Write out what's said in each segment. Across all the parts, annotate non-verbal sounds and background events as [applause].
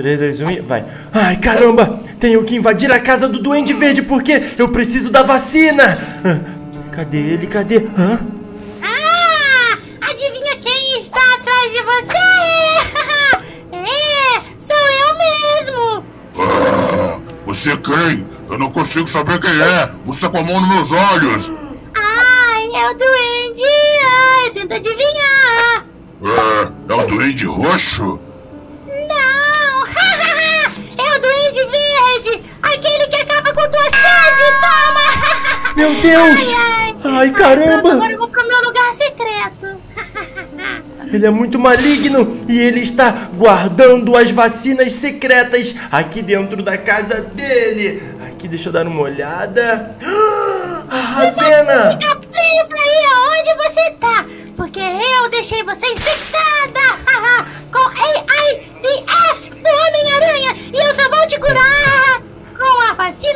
3, 2, 1 e vai. Ai, caramba! Tenho que invadir a casa do Duende Verde porque eu preciso da vacina! Ah, cadê ele? Cadê? Hã? Ah! Adivinha quem está atrás de você? [laughs] é, sou eu mesmo! Ah, você quem? Eu não consigo saber quem é. Você com a mão nos meus olhos. Ai, é o Duende! Ai, tenta adivinhar! É, é o Duende Roxo? Acaba com tua sede! Toma! [laughs] Meu Deus! Ai, ai. Ai, caramba! Agora eu vou pro meu lugar secreto. [laughs] Ele é muito maligno e ele está guardando as vacinas secretas aqui dentro da casa dele. Aqui, deixa eu dar uma olhada. Ah, A Ravena! Fica presa aí aonde você tá, porque eu deixei você infectada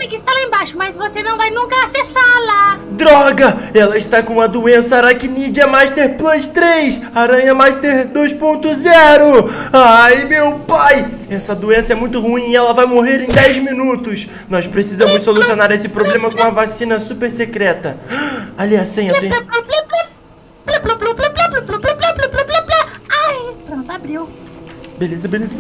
que está lá embaixo, mas você não vai nunca acessá-la. Droga! Ela está com a doença Aracnídea Master Plus 3, Aranha Master 2.0. Ai, meu pai! Essa doença é muito ruim e ela vai morrer em 10 minutos. Nós precisamos solucionar esse problema com a vacina super secreta. Ali é a senha, tem... Ai, pronto, abriu. Beleza, beleza.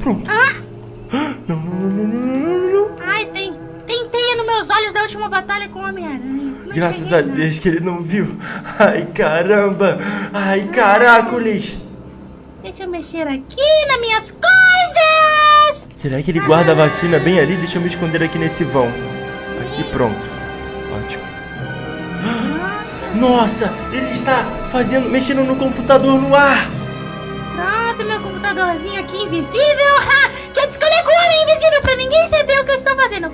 Pronto. Ah, Não, não, não, não, não, não, não, não. ai, tem, tem teia nos meus olhos da última batalha com o Homem-Aranha. Graças a. Deus que ele não viu. Ai, caramba. Ai, caracoles. Deixa eu mexer aqui nas minhas coisas. Será que ele guarda a vacina bem ali? Deixa eu me esconder aqui nesse vão. Aqui, pronto. Ótimo. Nossa, ele está fazendo, mexendo no computador no ar. Pronto, meu computadorzinho aqui invisível. Quer escolher com o homem invisível pra ninguém saber o que eu estou fazendo.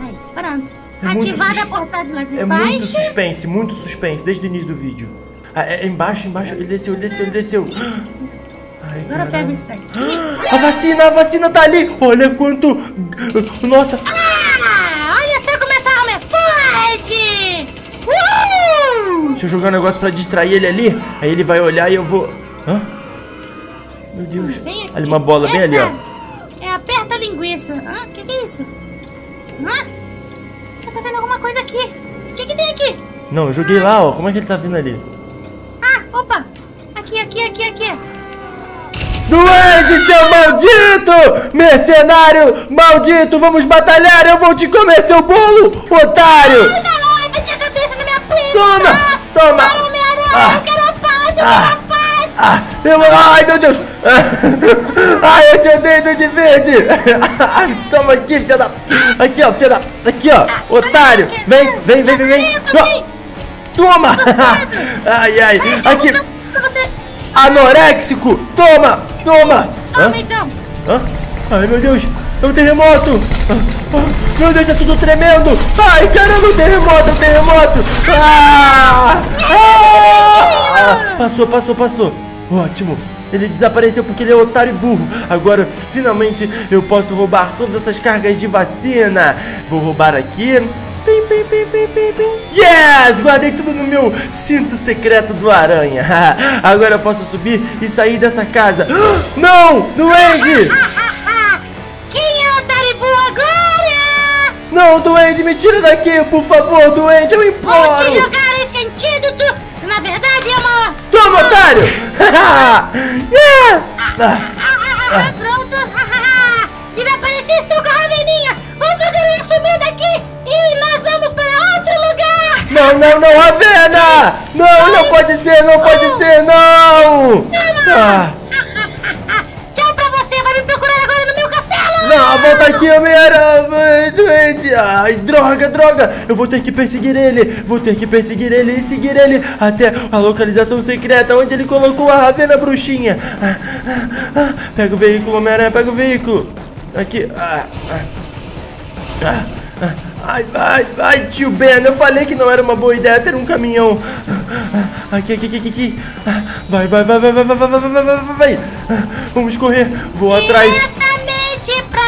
Aí, pronto. É Ativada a porta de lá de É baixo. muito suspense, muito suspense, desde o início do vídeo. Ah, é, é embaixo, embaixo. Ele desceu, ele desceu, ele desceu. Ai, Agora caramba. isso daqui. A vacina, a vacina tá ali. Olha quanto... Nossa, Ah, olha só como essa arma é forte! Uh! Deixa eu jogar um negócio pra distrair ele ali. Aí ele vai olhar e eu vou. Hã? Meu Deus. Vem Ali uma bola bem ali, ó. É aperta a linguiça. Ah, o que, que é isso? Hã? Eu tô vendo alguma coisa aqui. O que, que tem aqui? Não, eu joguei lá, ó. Como é que ele tá vindo ali? Ah, opa! Aqui, aqui, aqui, aqui. Duende, seu maldito! Mercenário maldito! Vamos batalhar! Eu vou te comer, seu bolo, otário! Não, vai bater a cabeça na minha pizza! Toma! Toma! Para, Homem-Aranha! Ah. Eu quero a paz! Eu Ah. quero a paz! Ah, eu... Ai, meu Deus! [laughs] Ai, eu te odeio, Duende Verde! [laughs] Toma aqui, filha da... Aqui, ó, filha da... Aqui, ó, otário! Vem, vem, vem, vem, vem! Toma! [laughs] Ai, ai! Aqui! Pra você. Anoréxico! Toma! Toma! Hã? Então. Hã? Ai, meu Deus! É um terremoto! Ah, ah, Meu Deus, tá tudo tremendo! Ai, caramba, um terremoto, um terremoto! Ah! Ah! Passou, passou, passou! Ótimo! Ele desapareceu porque ele é otário e burro. Agora, finalmente, eu posso roubar todas essas cargas de vacina. Vou roubar aqui. Pim, pim, pim. Yes! Guardei tudo no meu cinto secreto do aranha. [laughs] Agora eu posso subir e sair dessa casa. [gasps] Não! Duende! [laughs] Quem é o Taribu agora? Não, Duende, me tira daqui, por favor, Duende, eu imploro! jogar esse antídoto. Na verdade, é uma... Toma, otário! [laughs] yeah! Ah, Ah, pronto! [laughs] Desapareceste com a Raveninha! Vamos fazer ele sumir daqui e nós vamos para outro lugar! não, não, não, Ravena! Não, não pode ser, não pode ser, não! Ah, aqui, Homem-Aranha, Duende! Ai, droga, droga! Eu vou ter que perseguir ele, vou ter que perseguir ele e seguir ele até a localização secreta onde ele colocou a Ravena bruxinha. Ah, ah, ah. Pega o veículo, Homem-Aranha, pega o veículo. Aqui. Ah, ah. Ah, ah, Ai, ai, ai, tio Ben, eu falei que não era uma boa ideia ter um caminhão. Ah, Aqui, aqui, aqui, aqui, aqui. Ah, Vai, vai, vai, vai, vai, vai, vai, vai, vai, vai, vai. Ah, Vamos correr, vou atrás. Diretamente pra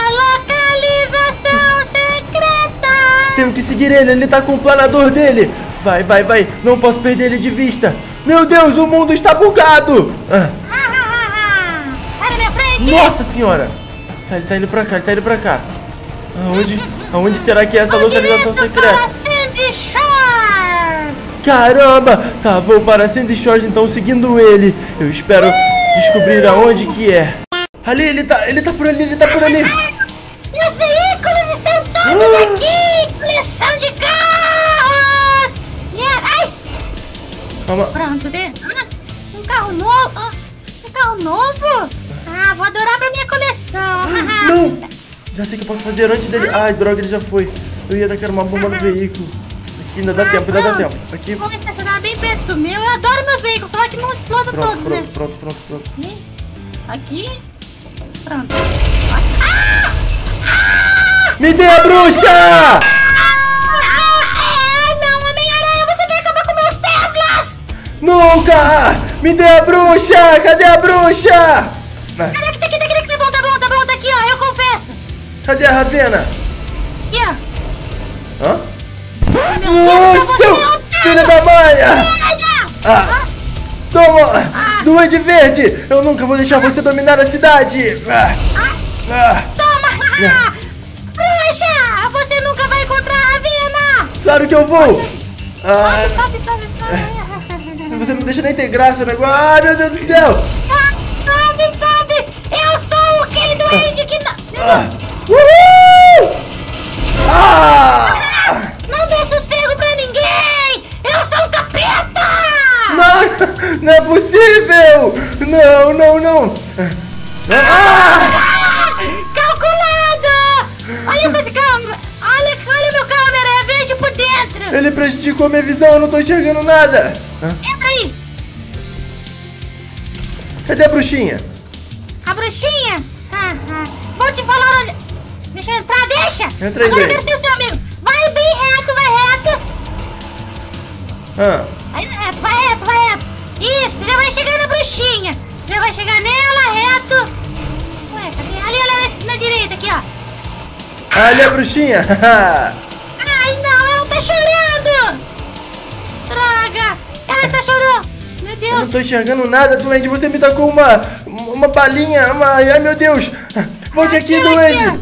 Tenho que seguir ele, ele tá com o planador dele. Vai, vai, vai, não posso perder ele de vista. Meu Deus, o mundo está bugado. Ah, [laughs] onde? Nossa senhora! Tá, ele tá indo pra cá, ele tá indo pra cá. Aonde, aonde será que é essa localização secreta? para Sandy Shores! Caramba! Tá, vou para Sandy Shores então seguindo ele. Eu espero descobrir aonde que é. Ali, ele tá, ele tá por ali, ele tá por ali. Meus veículos estão Ah. aqui! Coleção de carros! Yeah. Ai! Calma. Pronto, né? Ah, um carro novo! Ah, um carro novo? Ah, vou adorar pra minha coleção! Não! Já sei o que eu posso fazer antes dele. Ai, droga, ele já foi. Eu ia tacar uma bomba no veículo. Aqui ainda dá Ah, tempo, ainda dá pronto. tempo. Aqui. Vou estacionar bem perto do meu. Eu adoro meus veículos, só que não explodam Pronto, todos, né? pronto, pronto, pronto, pronto. Aqui. Aqui. Pronto. Me dê a bruxa! Ah, ah, não, Homem-Aranha, você vai acabar com meus Teslas! Nunca! Me dê a bruxa! Cadê a bruxa? Ah, Cadê que tá aqui, tá aqui, tá bom, tá bom, tá bom, tá aqui, ó, eu confesso. Cadê a Ravena? Aqui, ó. Hã? Meu Deus, Nossa, filho da! Olha! Ah, toma! Duende Verde! Eu nunca vou deixar você dominar a cidade! Ah, ah, Toma! Claro que eu vou! Ah, Sobe, sobe, sobe. você não deixa nem ter graça o negócio. Ai, meu Deus do céu! Ah, Sobe, sobe! Eu sou aquele duende que não... Meu Ah, Deus! uhul! Ah! Não dê sossego pra ninguém! Eu sou um capeta! Não, não é possível! Não, não, não! Ah! Ah, Calculado! Olha só Ele prejudicou minha visão, eu não tô enxergando nada! Ah, Entra aí! Cadê a bruxinha? A bruxinha? Ah, ah. Vou te falar onde... Deixa eu entrar, deixa! Entra aí, Agora o seu amigo! Vai bem reto, vai reto! Ah, Vai reto, vai reto, vai reto! Isso, você já vai chegar na bruxinha! Você já vai chegar nela, reto! Ué, cadê? Ali, ali, na esquina direita, aqui, ó! ali é a bruxinha! [laughs] Meu Eu não Deus! tô enxergando nada, Duende. Você me tacou uma. Uma balinha. Uma... Ai, meu Deus. Volte aqui, Aqui, Duende. aqui,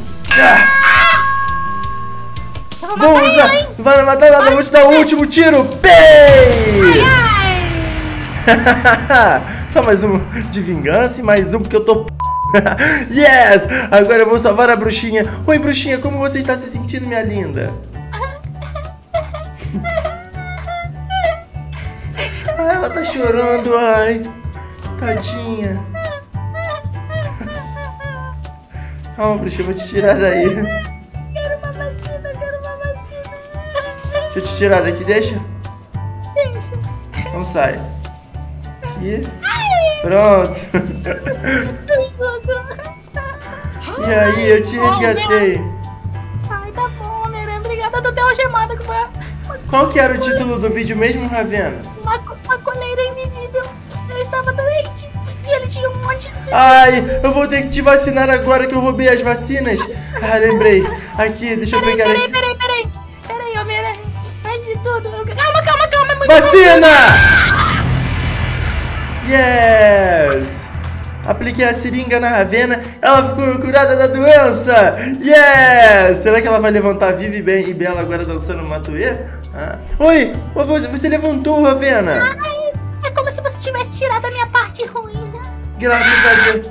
Ah, vou usar. hein? Vai matar nada. Vou te dar o último tiro. Bem! [laughs] Só mais um de vingança e mais um porque eu tô. [laughs] yes! Agora eu vou salvar a bruxinha. Oi, bruxinha, como você está se sentindo, minha linda? Ela tá chorando, ai. Tadinha. Calma, bruxa, eu vou te tirar daí. Quero uma vacina, quero uma vacina! Deixa eu te tirar daqui, deixa? Deixa! Então sai. Aqui. Pronto. E aí, eu te resgatei. Ai, tá bom, Homem-Aranha. Obrigada, tô até algemada com uma, Qual que era o título do vídeo mesmo, Ravena? Uma, coleira invisível. Eu estava doente e ele tinha um monte de... Ai, eu vou ter que te vacinar agora que eu roubei as vacinas. Ah, lembrei. Aqui, deixa eu Peraí, pegar peraí, aqui. peraí, peraí. Peraí, Homem-Aranha. Antes de tudo... eu- Calma, calma, calma. É muito Vacina! Yes! Apliquei a seringa na Ravena, ela ficou curada da doença! Yes! Será que ela vai levantar viva e bem e bela agora dançando Matuê? Ah. Oi! Você você levantou, Ravena! Ai, é como se você tivesse tirado a minha parte ruim. Graças a Deus!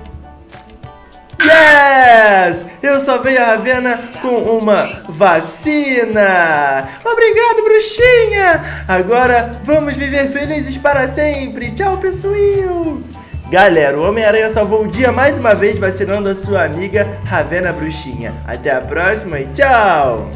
Yes! Eu salvei a Ravena com uma vacina! Obrigado, bruxinha! Agora vamos viver felizes para sempre! Tchau, pessoal! Galera, o Homem-Aranha salvou o dia mais uma vez vacinando a sua amiga Ravena Bruxinha. Até a próxima e tchau!